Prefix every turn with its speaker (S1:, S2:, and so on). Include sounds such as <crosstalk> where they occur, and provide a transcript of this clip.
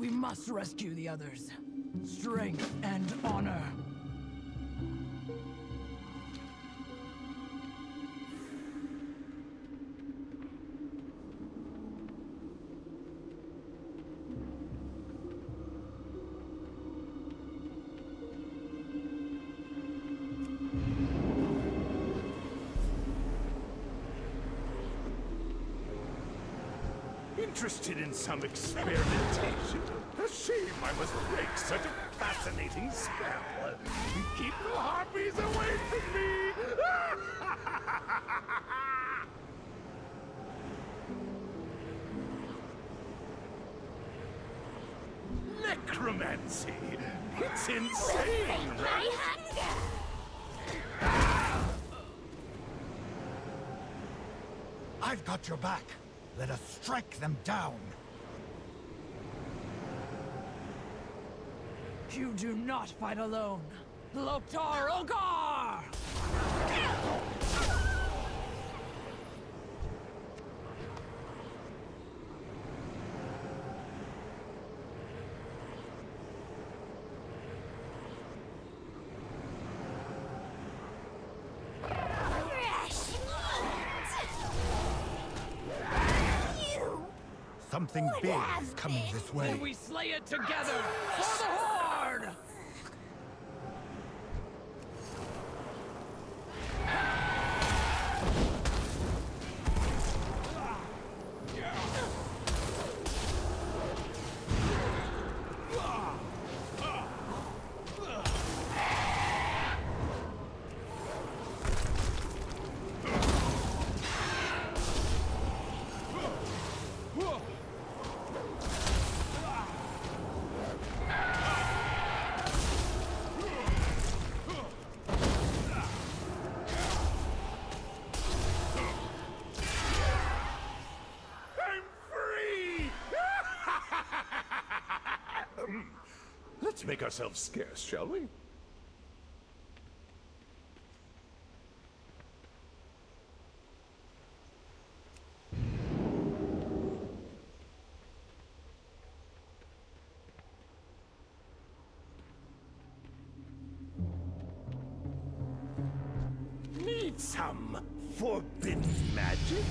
S1: We must rescue the others. Strength and honor.
S2: Interested in some experimentation? A shame I must break such a fascinating spell. Keep the harpies away from me! <laughs> Necromancy! It's insane!
S3: My hunger!
S4: I've got your back. Let us strike them down.
S1: You do not fight alone. Loktar Ogar!
S3: Fresh!
S4: Something big is coming this way.
S1: Then we slay it together
S2: Let's make ourselves scarce, shall we? Need some forbidden magic?